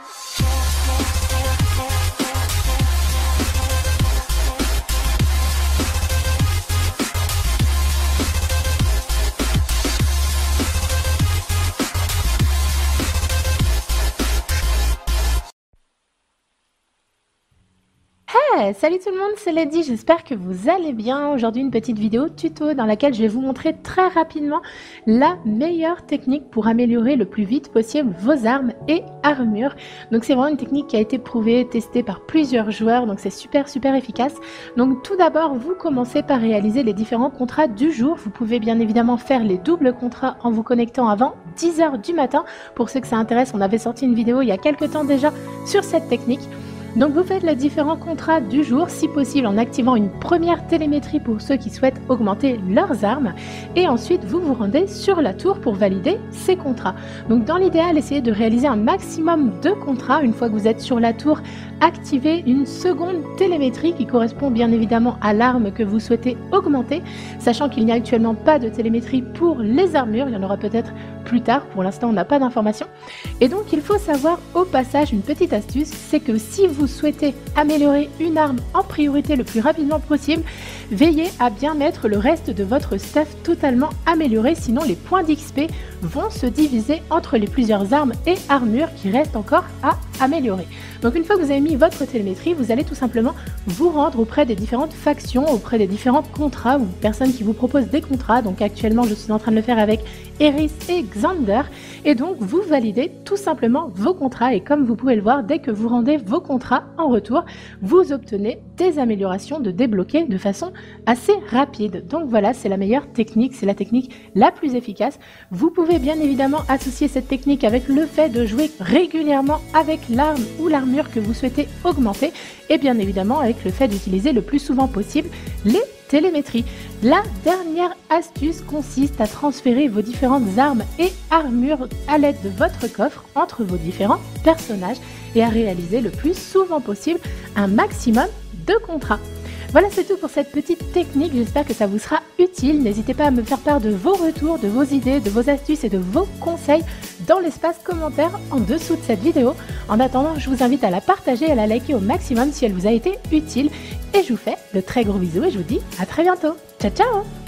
down. Salut tout le monde, c'est Lady, j'espère que vous allez bien. Aujourd'hui une petite vidéo tuto dans laquelle je vais vous montrer très rapidement la meilleure technique pour améliorer le plus vite possible vos armes et armures. Donc c'est vraiment une technique qui a été prouvée, testée par plusieurs joueurs, donc c'est super super efficace. Donc tout d'abord, vous commencez par réaliser les différents contrats du jour. Vous pouvez bien évidemment faire les doubles contrats en vous connectant avant 10h du matin. Pour ceux que ça intéresse, on avait sorti une vidéo il y a quelques temps déjà sur cette technique. Donc vous faites les différents contrats du jour, si possible en activant une première télémétrie pour ceux qui souhaitent augmenter leurs armes, et ensuite vous vous rendez sur la tour pour valider ces contrats. Donc dans l'idéal, essayez de réaliser un maximum de contrats. Une fois que vous êtes sur la tour, activez une seconde télémétrie qui correspond bien évidemment à l'arme que vous souhaitez augmenter, sachant qu'il n'y a actuellement pas de télémétrie pour les armures, il y en aura peut-être plus tard, pour l'instant on n'a pas d'informations. Et donc il faut savoir au passage une petite astuce, c'est que si vous souhaitez améliorer une arme en priorité le plus rapidement possible, veillez à bien mettre le reste de votre staff totalement amélioré, sinon les points d'XP vont se diviser entre les plusieurs armes et armures qui restent encore à Donc une fois que vous avez mis votre télémétrie, vous allez tout simplement vous rendre auprès des différentes factions, auprès des différents contrats ou personnes qui vous proposent des contrats. Donc actuellement, je suis en train de le faire avec Eris et Xander. Et donc, vous validez tout simplement vos contrats. Et comme vous pouvez le voir, dès que vous rendez vos contrats en retour, vous obtenez des améliorations de débloquer de façon assez rapide. Donc voilà, c'est la meilleure technique, c'est la technique la plus efficace. Vous pouvez bien évidemment associer cette technique avec le fait de jouer régulièrement avec l'arme ou l'armure que vous souhaitez augmenter et bien évidemment avec le fait d'utiliser le plus souvent possible les télémétries. La dernière astuce consiste à transférer vos différentes armes et armures à l'aide de votre coffre entre vos différents personnages et à réaliser le plus souvent possible un maximum de contrats. Voilà, c'est tout pour cette petite technique. J'espère que ça vous sera utile. N'hésitez pas à me faire part de vos retours, de vos idées, de vos astuces et de vos conseils dans l'espace commentaire en dessous de cette vidéo. En attendant, je vous invite à la partager et à la liker au maximum si elle vous a été utile. Et je vous fais de très gros bisous et je vous dis à très bientôt. Ciao ciao